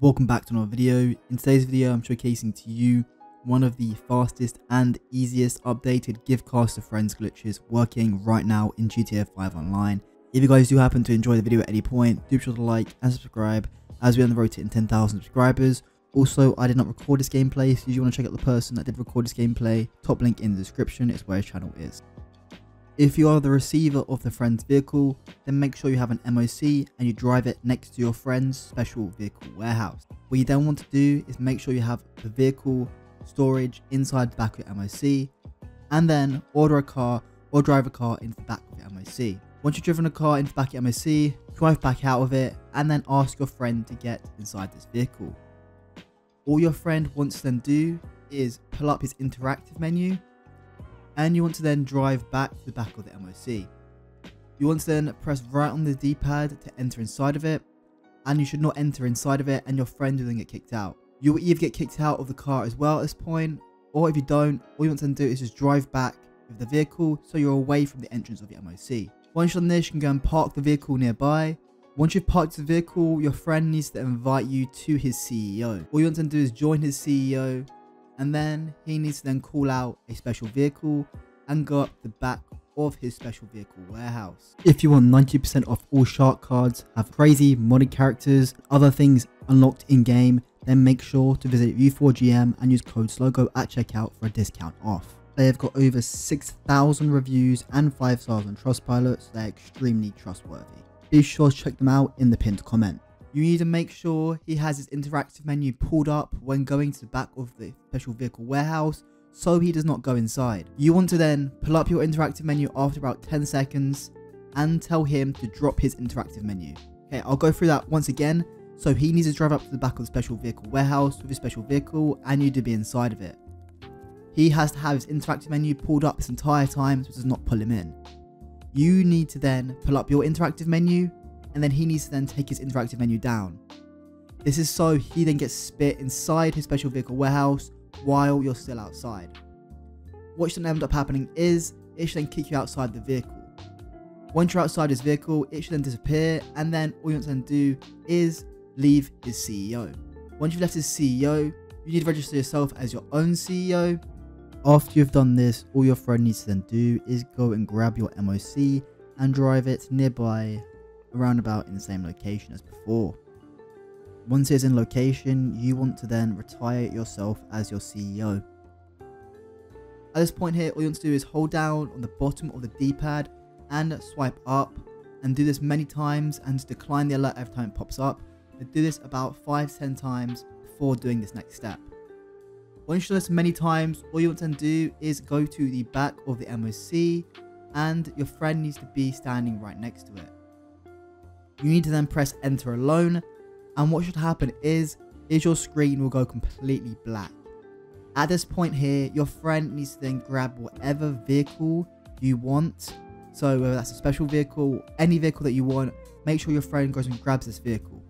welcome back to another video. In today's video I'm showcasing to you one of the fastest and easiest updated give cars to friends glitches working right now in GTA 5 Online. If you guys do happen to enjoy the video at any point, do be sure to like and subscribe as we're on the road to 10,000 subscribers. Also, I did not record this gameplay, so if you want to check out the person that did record this gameplay, top link in the description is where his channel is. If you are the receiver of the friend's vehicle, then make sure you have an MOC and you drive it next to your friend's special vehicle warehouse. What you then want to do is make sure you have the vehicle storage inside the back of your MOC and then order a car or drive a car into the back of your MOC. Once you've driven a car into the back of your MOC, drive back out of it and then ask your friend to get inside this vehicle. All your friend wants to then do is pull up his interactive menu and you want to then drive back to the back of the MOC. You want to then press right on the D-pad to enter inside of it and you should not enter inside of it and your friend will then get kicked out. You will either get kicked out of the car as well at this point or if you don't, all you want to do is just drive back with the vehicle so you're away from the entrance of the MOC. Once you're on this, you can go and park the vehicle nearby once you've parked the vehicle, your friend needs to invite you to his CEO. All you want to do is join his CEO and then he needs to then call out a special vehicle and go up the back of his special vehicle warehouse. If you want 90% off all shark cards, have crazy modded characters, other things unlocked in game, then make sure to visit U4GM and use code SLOGO at checkout for a discount off. They have got over 6,000 reviews and 5 stars on Trustpilot, so they're extremely trustworthy be sure to check them out in the pinned comment. You need to make sure he has his interactive menu pulled up when going to the back of the special vehicle warehouse so he does not go inside. You want to then pull up your interactive menu after about 10 seconds and tell him to drop his interactive menu. Okay, I'll go through that once again. So he needs to drive up to the back of the special vehicle warehouse with his special vehicle and you to be inside of it. He has to have his interactive menu pulled up this entire time so it does not pull him in you need to then pull up your interactive menu and then he needs to then take his interactive menu down. This is so he then gets spit inside his special vehicle warehouse while you're still outside. What should end up happening is it should then kick you outside the vehicle. Once you're outside his vehicle, it should then disappear and then all you want to then do is leave his CEO. Once you've left his CEO, you need to register yourself as your own CEO after you've done this, all your friend needs to then do is go and grab your MOC and drive it nearby around about in the same location as before. Once it's in location, you want to then retire yourself as your CEO. At this point here, all you want to do is hold down on the bottom of the D-pad and swipe up and do this many times and decline the alert every time it pops up. But do this about 5-10 times before doing this next step. Once you do this many times, all you want to do is go to the back of the MOC and your friend needs to be standing right next to it. You need to then press enter alone and what should happen is, is your screen will go completely black. At this point here, your friend needs to then grab whatever vehicle you want. So whether that's a special vehicle, any vehicle that you want, make sure your friend goes and grabs this vehicle.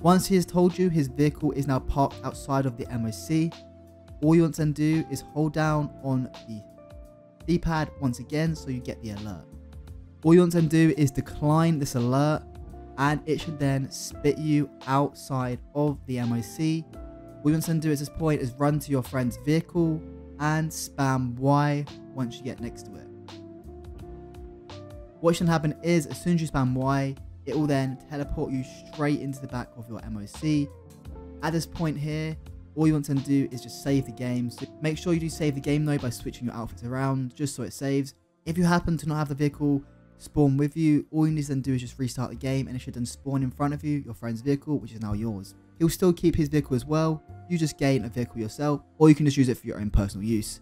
Once he has told you his vehicle is now parked outside of the MOC, all you want to do is hold down on the D-pad once again so you get the alert. All you want to do is decline this alert and it should then spit you outside of the MOC. All you want to do at this point is run to your friend's vehicle and spam Y once you get next to it. What should happen is as soon as you spam Y, it will then teleport you straight into the back of your MOC. At this point here, all you want to do is just save the game. So make sure you do save the game though by switching your outfits around just so it saves. If you happen to not have the vehicle spawn with you, all you need to then do is just restart the game and it should then spawn in front of you, your friend's vehicle, which is now yours. He'll still keep his vehicle as well. You just gain a vehicle yourself or you can just use it for your own personal use.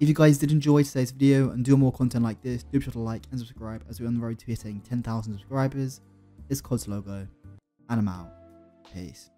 If you guys did enjoy today's video and do more content like this, do be sure to like and subscribe as we're on the road to hitting 10,000 subscribers. It's CODSLOGO, and I'm out. Peace.